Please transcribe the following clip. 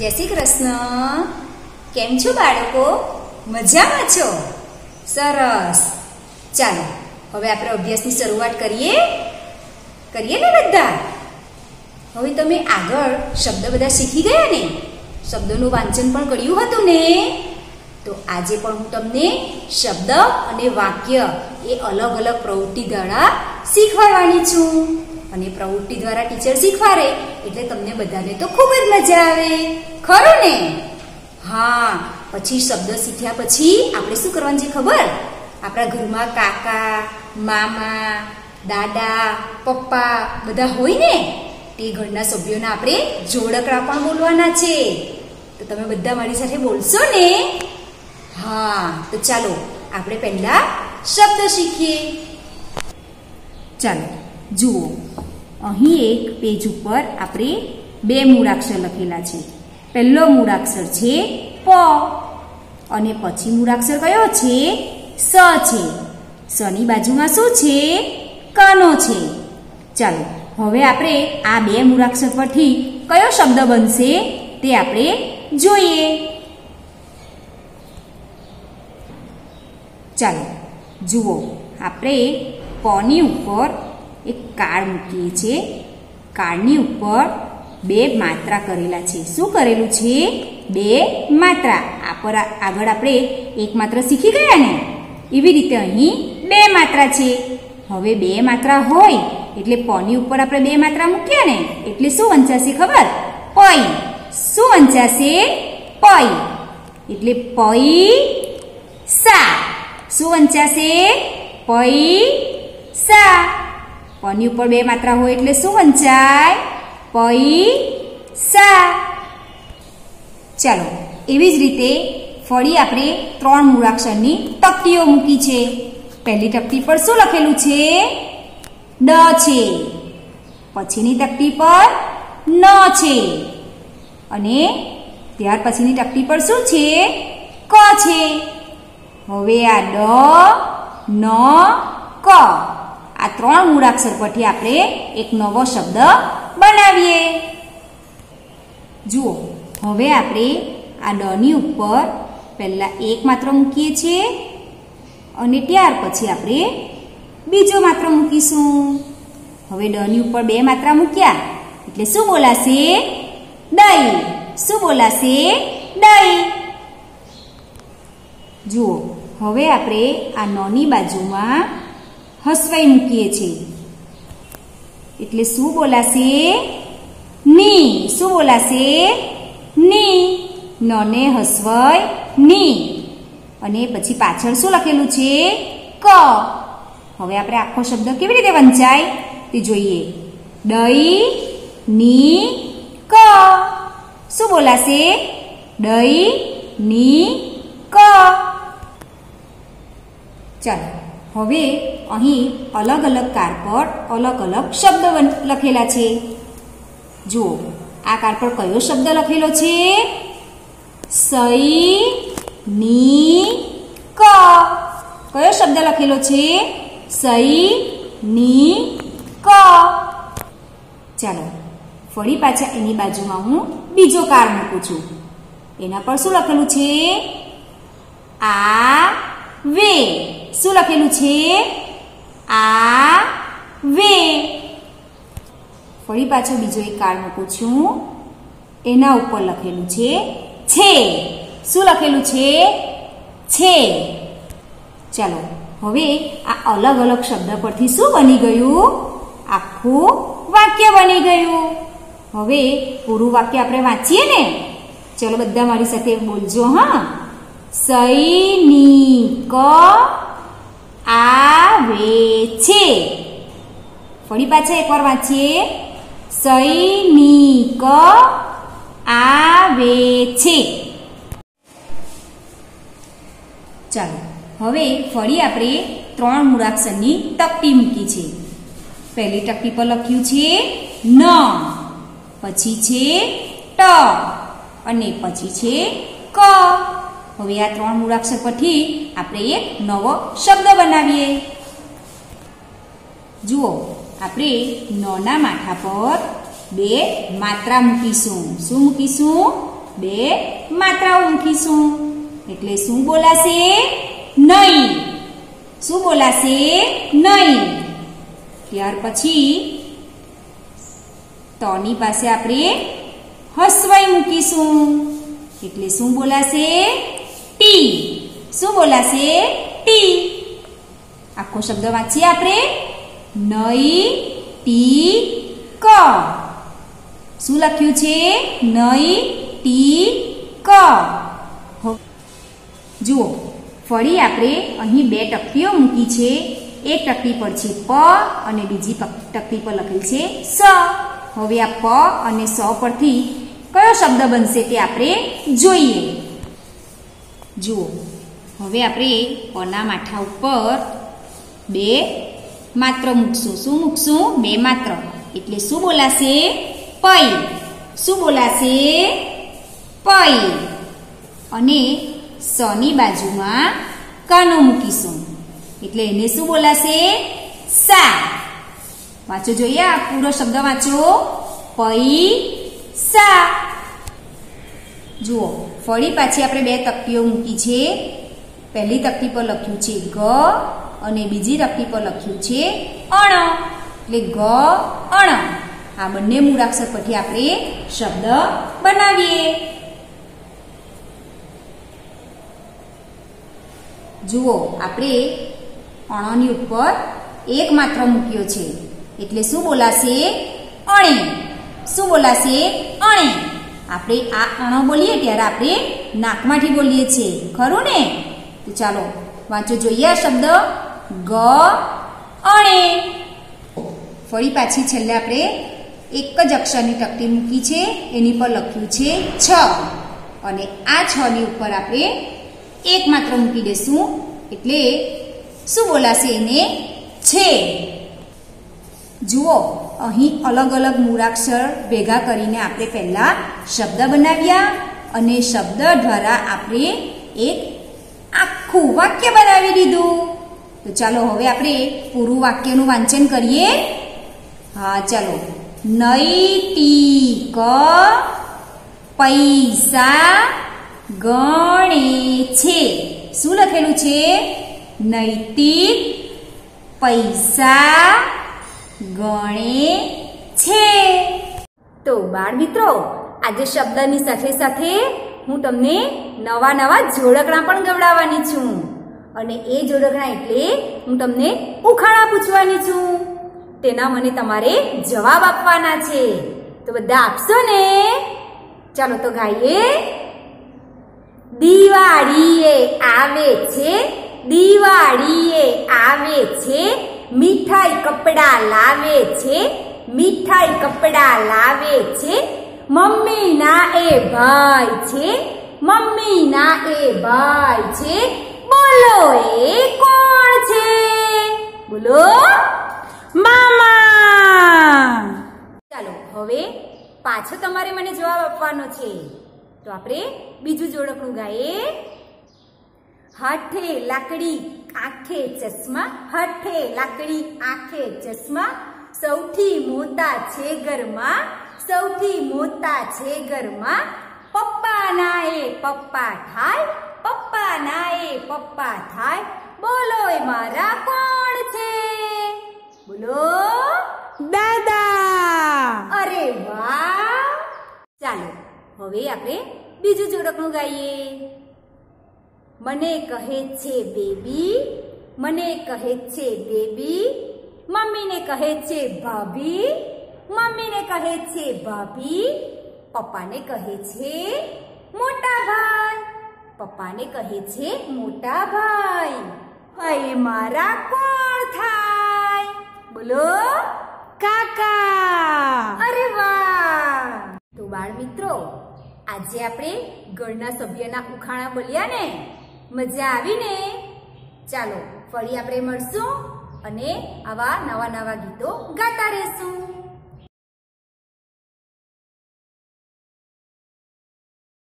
જય શ્રી કૃષ્ણ. કેમ છો બાળકો? મજામાં છો? સરસ. ચાલો, હવે આપણે અભ્યાસની શરૂઆત કરીએ. કરીએ ને બધા? હવે તમે આગળ શબ્દ બધા શીખી ગયા ને? શબ્દોનું વાંચન પણ કર્યું હતું ને? તો આજે પણ હું તમને શબ્દ અને વાક્ય એ અલગ અલગ પ્રવૃત્તિ દ્વારા શીખવાડવાની છું. અને પ્રવૃત્તિ દ્વારા ટીચર શીખવાડે, એટલે તમને બધાને તો ખૂબ જ મજા આવે. ખરું ને? હા, પછી શબ્દ શીખ્યા પછી આપણે શું કરવાનું છે ખબર? આપણા ઘરમાં કાકા, મામા, દાદા, પપ્પા બધા હોય ને, તે ઘરના સભ્યોને આપણે જોડકડા પણ બોલવાના છે. તો તમે બધા મારી સાથે બોલશો ને? હા, તો ચાલો, આપણે પહેલા શબ્દ શીખીએ. ચાલો, જુઓ. અહીં એક પેજ ઉપર આપણે બે મૂળાક્ષર લખેલા છે. પહેલો મૂળાક્ષર છે પ અને પછી મૂળાક્ષર કયો છે? સ છે. સની બાજુમાં શું છે? કનો છે. ચાલો, હવે આપણે આ બે મૂળાક્ષર પરથી કયો શબ્દ બનશે તે આપણે જોઈએ. ચાલો, જુઓ, આપણે પની ઉપર એક કાર્ડ મૂકીએ છીએ. કાર્ડની ઉપર બે માત્રા કરેલા છે. શું કરેલું છે? બે માત્રા. આ પર આગળ આપણે એક માત્ર શીખી ગયા ને? એવી રીતે અહીં બે માત્રા છે. હવે બે માત્રા હોય, એટલે પની ઉપર આપણે બે માત્રા મૂક્યા ને? એટલે શું વંચાશે ખબર? પઈ. શું વંચાશે? પઈ. એટલે પઈ સા. શું વંચાશે? પઈ સા. પની ઉપર બે માત્રા હોય એટલે શું વંચાય? પૈસા ચાલો, એવી જ રીતે ફરી આપણે ત્રણ મૂળાક્ષરની તકતીઓ મૂકી છે. પહેલી તકતી પર શું લખેલું છે? ડ છે. પછીની તકતી પર ન છે. અને ત્યાર પછીની તકતી પર શું છે? ક છે. હવે આ ડ, ન, ક. આ ત્રણ મૂળાક્ષર પરથી આપણે એક નવો શબ્દ બનાવીએ. જુઓ, હવે આપણે આ ડની ઉપર પહેલાં એક માત્ર મૂકીએ છીએ અને ત્યાર પછી આપણે બીજો માત્ર મૂકીશું. હવે ડની ઉપર બે માત્રા મૂક્યા, એટલે શું બોલાશે? દઈ શું બોલાશે? દઈ જુઓ, હવે આપણે આ નોની બાજુમાં હસવાઈ મૂકીએ છીએ. એટલે શું બોલાશે? ની. શું બોલાશે? ની. નને હસવાયની. અને પછી પાછળ શું લખેલું છે? ક. હવે આપણે આખો શબ્દ કેવી રીતે વંચાય? તે જોઈએ. દઈ ની, ક. શું બોલાશે? દઈ ની, ક. ચાલો. હવે અહીં અલગ અલગ કાર પર અલગ અલગ શબ્દ લખેલા છે. જુઓ, આ કાર પર કયો શબ્દ લખેલો છે? સઈ ની ક. કયો શબ્દ લખેલો છે? સઈ ની ક. ચાલો, ફરી પાછા એની બાજુમાં હું બીજો કાર મૂકું છું. એના પર શું લખેલું છે? આ, વે. શું લખેલું છે? આ, વે. ફરી પાછો બીજો એક કાર્ડ મૂકું છું. એના ઉપર લખેલું છે છે. શું લખેલું છે? છે. ચાલો, હવે આ અલગ અલગ શબ્દ પરથી શું બની ગયું? આખું વાક્ય બની ગયું. હવે પૂરું વાક્ય આપણે વાંચીએ ને? ચલો, બધા મારી સાથે બોલજો, હા. સૈનિક આવે છે. ફરી પાછા એકવાર વાંચીએ. સૈનિક આવે છે. ચાલો, હવે ફરી આપણે ત્રણ મૂળાક્ષરની તકતી મૂકી છે. પહેલી તકતી પર લખ્યું છે, ન, પછી છે, ટ, અને પછી છે, ક. હવે આ ત્રણ મૂળાક્ષર પરથી આપણે એક નવો શબ્દ બનાવીએ. જુઓ, આપણે નના માથા પર બે માત્રા મૂકીશું. શું મૂકીશું? બે માત્રાઓ મૂકીશું. એટલે શું બોલાશે? નહીં. શું બોલાશે? નહીં. ત્યાર પછી તની પાસે આપણે હસવાઈ મૂકીશું. એટલે શું બોલાશે? ટી શું બોલાશે? ટી આખો શબ્દ વાંચીએ આપણે. નઈ, ટી, ક. શું લખ્યું છે? નઈ, ટી, ક. જુઓ, ફરી આપણે અહીં બે ટકીઓ મૂકી છે. એક ટકી પર છે પ અને બીજી પક- પર લખેલ છે સ. હવે આ પ અને સ પરથી કયો શબ્દ બનશે તે આપણે જોઈએ. જુઓ. હવે આપણે પના માથા ઉપર બે માત્ર મૂકશું. શું મૂકશું? બે માત્ર. એટલે શું બોલાશે? પૈ શું બોલાશે? પૈ અને સની બાજુમાં કાનો મૂકીશું. એટલે એને શું બોલાશે? સા. વાંચો જોઈએ આ પૂરો શબ્દ વાંચો. પૈ સા. જુઓ. ફરી પાછી આપણે બે તકતીઓ મૂકી છે. પહેલી તકતી પર લખ્યું છે ગ અને બીજી તકતી પર લખ્યું છે અણ. એટલે ગ, અણ. આ બંને મૂળાક્ષર પરથી આપણે શબ્દ બનાવીએ. જુઓ, આપણે અણની ઉપર એક માત્ર મૂક્યો છે. એટલે શું બોલાશે? અણે. શું બોલાશે? અણે. આપણે આ અણો બોલીએ ત્યારે આપણે નાકમાંથી બોલીએ છીએ. ખરું ને? તો ચાલો, વાંચો જોઈએ આ શબ્દ. ગ, અણે. ફરી પાછી છેલ્લે આપણે એક જ અક્ષરની તકતી મૂકી છે, એની પર લખ્યું છે છ. અને આ છ ની ઉપર આપણે એક માત્ર મૂકી દેશું, એટલે શું બોલાશે એને? છે. જુઓ. અહીં અલગ અલગ મૂળાક્ષર ભેગા કરીને આપણે પહેલા શબ્દ બનાવ્યા અને શબ્દ દ્વારા આપણે એક આખું વાક્ય બનાવી દીધું. તો ચાલો હવે આપણે પૂરું વાક્યનું વાંચન કરીએ. હા, ચાલો. નૈતિક પૈસા ગણે છે. શું લખેલું છે? નૈતિક પૈસા ગણે છે. તો બાળ મિત્રો આજે શબ્દની સાથે સાથે હું તમને નવા નવા જોડકણા પણ ગવડાવવાની છું. અને એ જોડકણા એટલે હું તમને ઉખાણા પૂછવાની છું. તેના મને તમારે જવાબ આપવાના છે. તો બધા આપશો ને? ચાલો તો ગાઈએ. દિવાળીએ આવે છે, દિવાળીએ આવે છે મીઠાઈ કપડા લાવે છે? મીઠાઈ કપડા લાવે છે? મમ્મીના એ ભાઈ છે? મમ્મીના એ ભાઈ છે? બોલો, એ કોણ છે? બોલો, મામા! ચાલો, હવે પાછો તમારે મને જવાબ આપવાનો છે. તો આપણે બીજું જોડકણું ગાઈએ. હાથે લાકડી આંખે ચશ્મા હાથે લાકડી આંખે ચશ્મા. સૌથી મોટા છે ઘરમાં સૌથી મોટા છે ઘરમાં પપ્પા નાએ પપ્પા થાય પપ્પા નાએ પપ્પા થાય. બોલો એ મારા કોણ છે? બોલો. દાદા! અરે વાહ! ચાલો હવે આપણે બીજું જોડકનું ગાઈએ. મને કહે છે બેબી, મને કહે છે બેબી, મમ્મીને કહે છે ભાભી, મમ્મીને કહે છે ભાભી, પપ્પાને કહે છે મોટા ભાઈ, પપ્પાને કહે છે મોટા ભાઈ. ભાઈ મારા કોણ થાય? બોલો, કાકા. અરે વાહ. તો બાળ મિત્રો આજે આપણે ઘરના સભ્યના ઉખાણા બોલ્યા ને? મજા આવીને? ચાલો ફરી આપણે મળશું અને આવા નવા નવા ગીતો ગાતા રહેશું.